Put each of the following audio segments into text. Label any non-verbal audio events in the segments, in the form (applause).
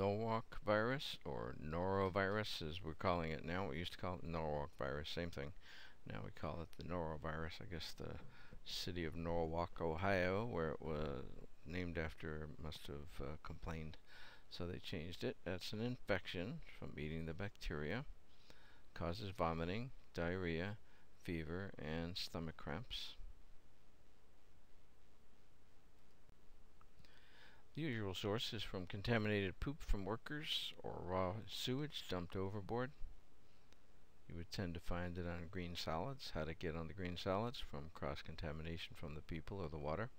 Norwalk virus, or norovirus as we're calling it now. We used to call it Norwalk virus, same thing. Now we call it the norovirus. I guess the city of Norwalk, Ohio, where it was named after, must have uh, complained. So they changed it. That's an infection from eating the bacteria. Causes vomiting, diarrhea, fever, and stomach cramps. The usual source is from contaminated poop from workers or raw sewage dumped overboard. You would tend to find it on green solids. How to get on the green solids from cross-contamination from the people or the water.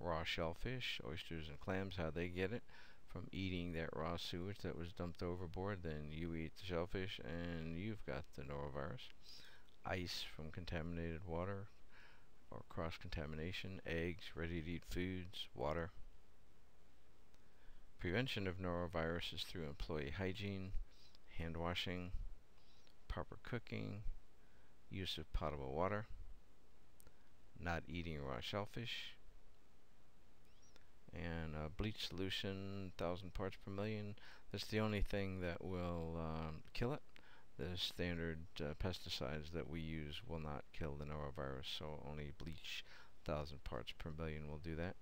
Raw shellfish, oysters, and clams, how they get it from eating that raw sewage that was dumped overboard. Then you eat the shellfish and you've got the norovirus. Ice from contaminated water or cross-contamination. Eggs, ready-to-eat foods, water. Prevention of norovirus through employee hygiene, hand washing, proper cooking, use of potable water, not eating raw shellfish, and uh, bleach solution, 1000 parts per million. That's the only thing that will um, kill it. The standard uh, pesticides that we use will not kill the norovirus, so only bleach, 1000 parts per million will do that.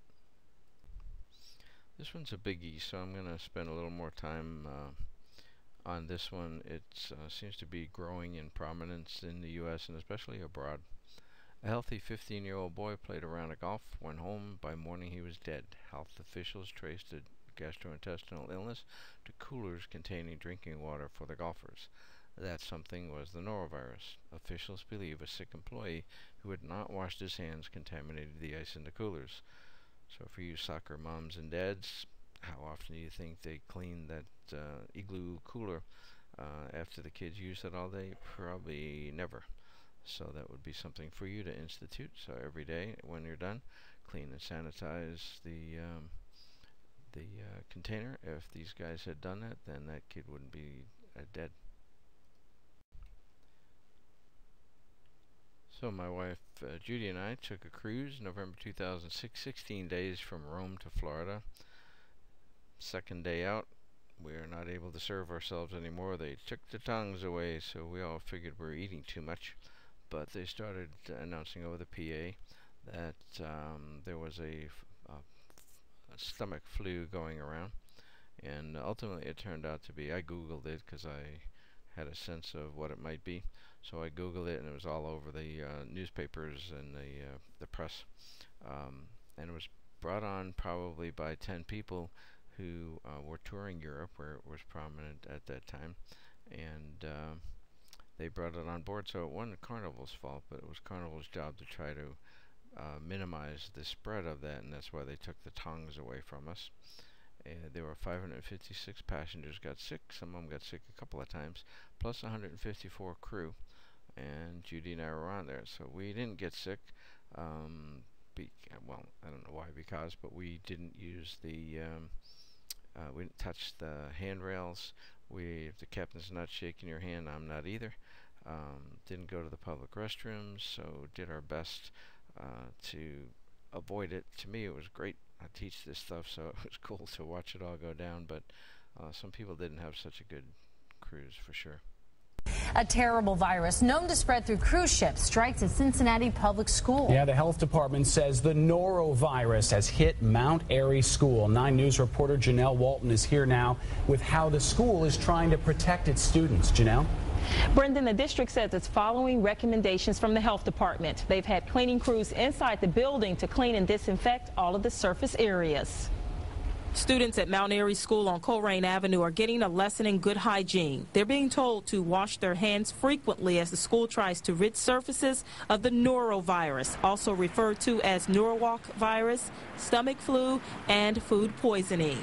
This one's a biggie, so I'm going to spend a little more time uh, on this one. It uh, seems to be growing in prominence in the U.S. and especially abroad. A healthy 15-year-old boy played around a golf, went home. By morning he was dead. Health officials traced a gastrointestinal illness to coolers containing drinking water for the golfers. That something was the norovirus. Officials believe a sick employee who had not washed his hands contaminated the ice in the coolers. So for you soccer moms and dads, how often do you think they clean that uh, igloo cooler uh, after the kids use it all day? Probably never. So that would be something for you to institute. So every day when you're done, clean and sanitize the um, the uh, container. If these guys had done that, then that kid wouldn't be dead. So my wife uh, Judy and I took a cruise November 2006, 16 days from Rome to Florida. Second day out, we are not able to serve ourselves anymore. They took the tongues away, so we all figured we were eating too much. But they started announcing over the PA that um, there was a, a, a stomach flu going around. And ultimately it turned out to be, I googled it because I had a sense of what it might be. So I googled it, and it was all over the uh, newspapers and the uh, the press, um, and it was brought on probably by 10 people who uh, were touring Europe, where it was prominent at that time, and uh, they brought it on board. So it wasn't Carnival's fault, but it was Carnival's job to try to uh, minimize the spread of that, and that's why they took the tongues away from us. Uh, there were 556 passengers got sick. Some of them got sick a couple of times, plus 154 crew. And Judy and I were on there, so we didn't get sick. Um, well, I don't know why, because, but we didn't use the, um, uh, we didn't touch the handrails. We, if the captain's not shaking your hand, I'm not either. Um, didn't go to the public restrooms, so did our best uh, to avoid it. To me, it was great I teach this stuff, so (laughs) it was cool to watch it all go down. But uh, some people didn't have such a good cruise for sure. A terrible virus known to spread through cruise ships strikes a Cincinnati public school. Yeah, the health department says the norovirus has hit Mount Airy School. Nine News reporter Janelle Walton is here now with how the school is trying to protect its students. Janelle? Brendan, the district says it's following recommendations from the health department. They've had cleaning crews inside the building to clean and disinfect all of the surface areas. Students at Mount Airy School on Colerain Avenue are getting a lesson in good hygiene. They're being told to wash their hands frequently as the school tries to rid surfaces of the norovirus, also referred to as Norwalk virus, stomach flu, and food poisoning.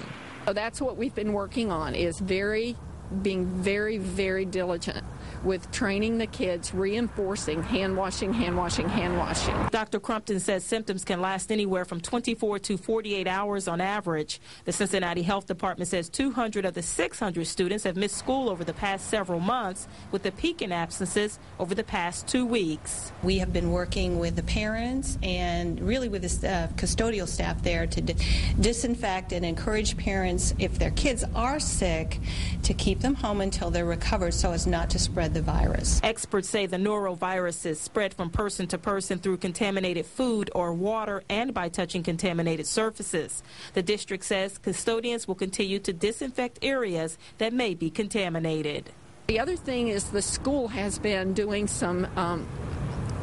So that's what we've been working on is very being very, very diligent with training the kids, reinforcing hand washing, hand washing, hand washing. Dr. Crumpton says symptoms can last anywhere from 24 to 48 hours on average. The Cincinnati Health Department says 200 of the 600 students have missed school over the past several months, with the peak in absences over the past two weeks. We have been working with the parents and really with the uh, custodial staff there to disinfect and encourage parents, if their kids are sick, to keep them home until they're recovered so as not to spread the virus. Experts say the noroviruses spread from person to person through contaminated food or water and by touching contaminated surfaces. The district says custodians will continue to disinfect areas that may be contaminated. The other thing is the school has been doing some um,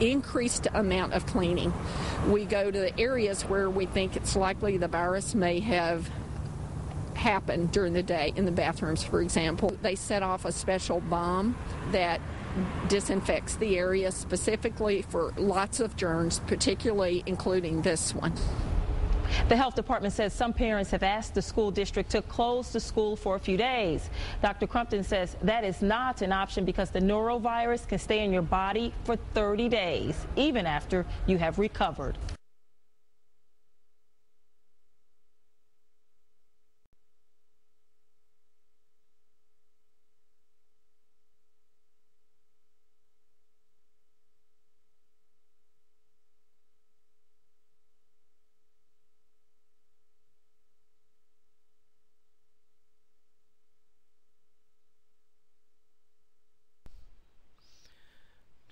increased amount of cleaning. We go to the areas where we think it's likely the virus may have happened during the day in the bathrooms, for example. They set off a special bomb that disinfects the area specifically for lots of germs, particularly including this one. The health department says some parents have asked the school district to close the school for a few days. Dr. Crumpton says that is not an option because the norovirus can stay in your body for 30 days, even after you have recovered.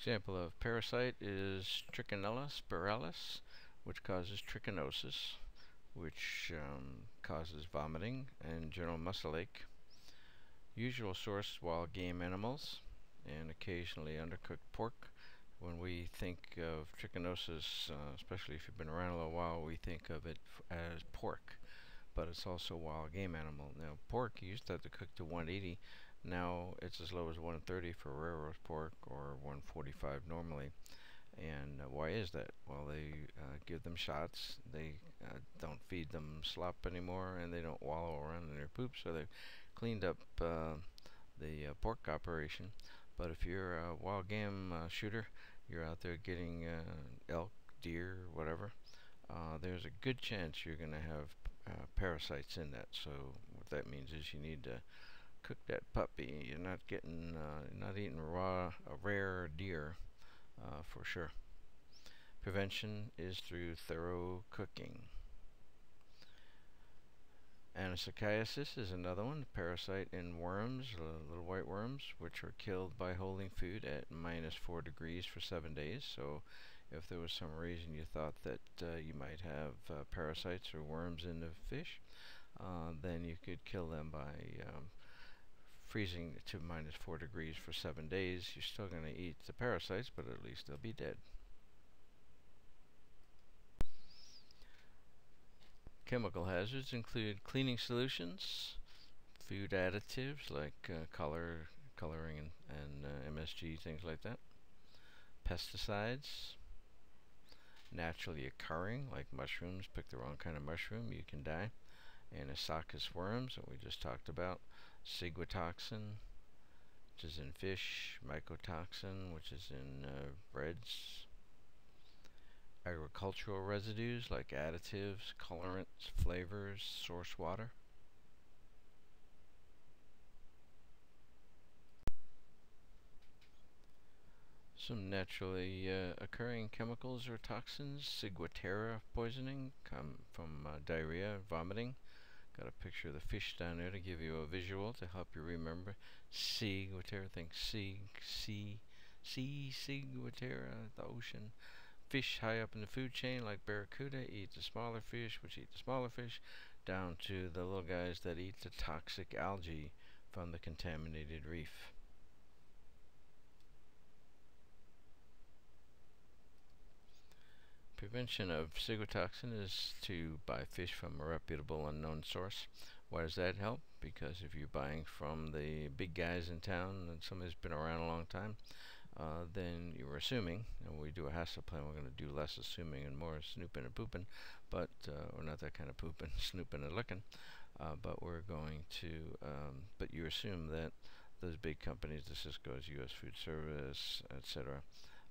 Example of parasite is Trichinella spiralis, which causes trichinosis, which um, causes vomiting and general muscle ache. Usual source wild game animals and occasionally undercooked pork. When we think of trichinosis, uh, especially if you've been around a little while, we think of it as pork, but it's also wild game animal. Now, pork you used to have to cook to 180 now it's as low as 130 for rare roast pork or 145 normally. And uh, why is that? Well, they uh, give them shots. They uh, don't feed them slop anymore, and they don't wallow around in their poop. So they've cleaned up uh, the uh, pork operation. But if you're a wild game uh, shooter, you're out there getting elk, deer, whatever. there's a good chance you're going to have parasites in that. So what that means is you need to cook that puppy. You're not getting, uh, not eating raw, a rare deer, uh, for sure. Prevention is through thorough cooking. Anisakiasis is another one, parasite in worms, uh, little white worms, which are killed by holding food at minus 4 degrees for 7 days. So if there was some reason you thought that uh, you might have uh, parasites or worms in the fish, uh, then you could kill them by um, freezing to minus 4 degrees for 7 days, you're still going to eat the parasites, but at least they'll be dead. Chemical hazards include cleaning solutions, food additives like uh, color, coloring and, and uh, MSG, things like that, pesticides, naturally occurring like mushrooms, pick the wrong kind of mushroom, you can die, Anisakis worms that we just talked about, ciguatoxin, which is in fish, mycotoxin, which is in uh, breads, agricultural residues like additives, colorants, flavors, source water. Some naturally uh, occurring chemicals or toxins, ciguatera poisoning come from uh, diarrhea, vomiting, Got a picture of the fish down there to give you a visual to help you remember. Sea, whatever, think sea, sea, sea, sea, the ocean. Fish high up in the food chain like barracuda eat the smaller fish, which eat the smaller fish, down to the little guys that eat the toxic algae from the contaminated reef. Prevention of ciguatoxin is to buy fish from a reputable unknown source. Why does that help? Because if you're buying from the big guys in town and somebody's been around a long time, uh, then you're assuming, and we do a HACCP plan, we're going to do less assuming and more snooping and pooping, but, uh, or not that kind of pooping, (laughs) snooping and looking, uh, but we're going to, um, but you assume that those big companies, the Sysco's, U.S. Food Service, etc.,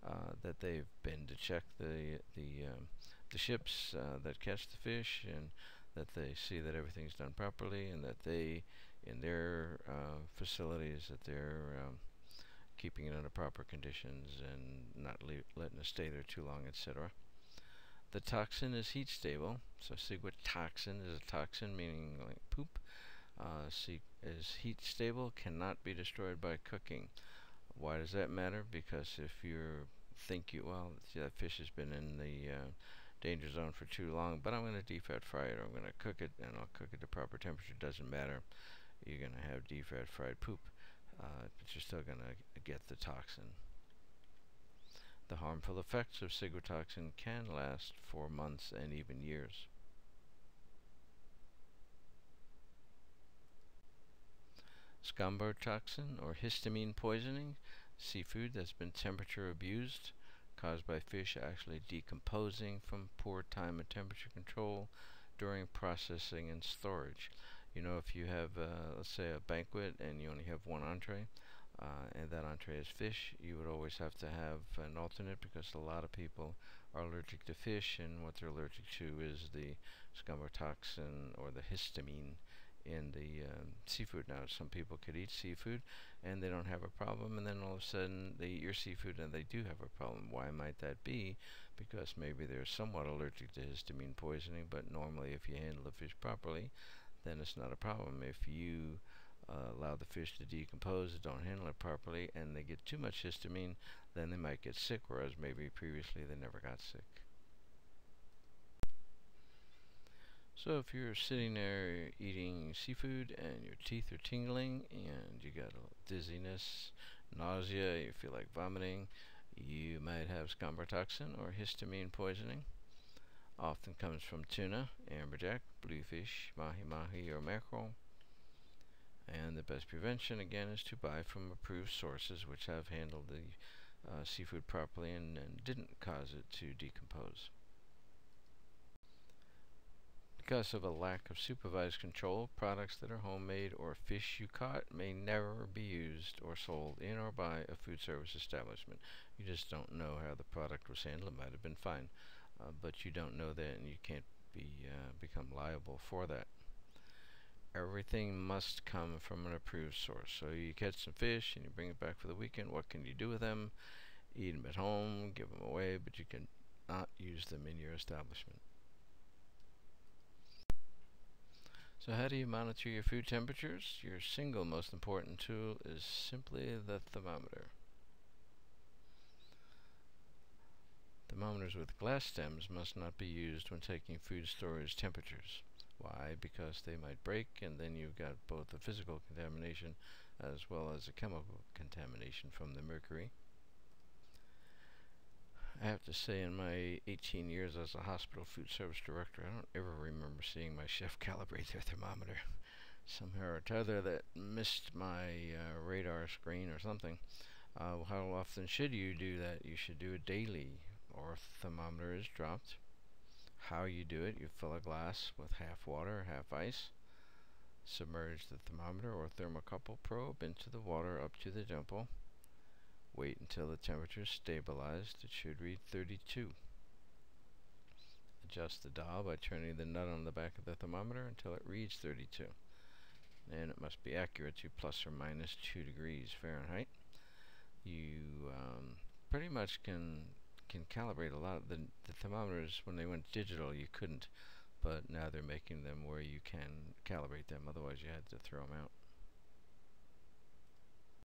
uh, that they've been to check the the um, the ships uh, that catch the fish and that they see that everything's done properly and that they in their uh, facilities that they're um, keeping it under proper conditions and not letting it stay there too long, etc. The toxin is heat stable, so toxin is a toxin meaning like poop. Uh, is heat stable, cannot be destroyed by cooking. Why does that matter? Because if you think you well, see that fish has been in the uh, danger zone for too long, but I'm going to deep fat fry it, or I'm going to cook it, and I'll cook it to proper temperature. Doesn't matter. You're going to have deep fat fried poop, uh, but you're still going to get the toxin. The harmful effects of ciguatoxin can last for months and even years. Scombrotoxin or histamine poisoning, seafood that's been temperature abused, caused by fish actually decomposing from poor time and temperature control during processing and storage. You know, if you have, uh, let's say, a banquet and you only have one entree, uh, and that entree is fish, you would always have to have an alternate because a lot of people are allergic to fish, and what they're allergic to is the scombrotoxin or the histamine in the um, seafood. Now, some people could eat seafood and they don't have a problem, and then all of a sudden they eat your seafood and they do have a problem. Why might that be? Because maybe they're somewhat allergic to histamine poisoning, but normally, if you handle the fish properly, then it's not a problem. If you uh, allow the fish to decompose, don't handle it properly, and they get too much histamine, then they might get sick, whereas maybe previously they never got sick. So if you're sitting there eating seafood and your teeth are tingling and you got dizziness, nausea, you feel like vomiting, you might have scombrotoxin or histamine poisoning. Often comes from tuna, amberjack, bluefish, mahi-mahi, or mackerel. And the best prevention, again, is to buy from approved sources which have handled the uh, seafood properly and, and didn't cause it to decompose. Because of a lack of supervised control, products that are homemade or fish you caught may never be used or sold in or by a food service establishment. You just don't know how the product was handled. It might have been fine, uh, but you don't know that and you can't be uh, become liable for that. Everything must come from an approved source. So you catch some fish and you bring it back for the weekend. What can you do with them? Eat them at home, give them away, but you can not use them in your establishment. So how do you monitor your food temperatures? Your single most important tool is simply the thermometer. Thermometers with glass stems must not be used when taking food storage temperatures. Why? Because they might break and then you've got both the physical contamination as well as the chemical contamination from the mercury. I have to say, in my 18 years as a hospital food service director, I don't ever remember seeing my chef (laughs) calibrate their thermometer. Somehow or other that missed my uh, radar screen or something. Uh, how often should you do that? You should do it daily, or thermometer is dropped. How you do it, you fill a glass with half water, half ice. Submerge the thermometer or thermocouple probe into the water up to the dimple Wait until the temperature is stabilized. It should read 32. Adjust the dial by turning the nut on the back of the thermometer until it reads 32. And it must be accurate to plus or minus 2 degrees Fahrenheit. You um, pretty much can can calibrate a lot of the, the thermometers when they went digital you couldn't but now they're making them where you can calibrate them otherwise you had to throw them out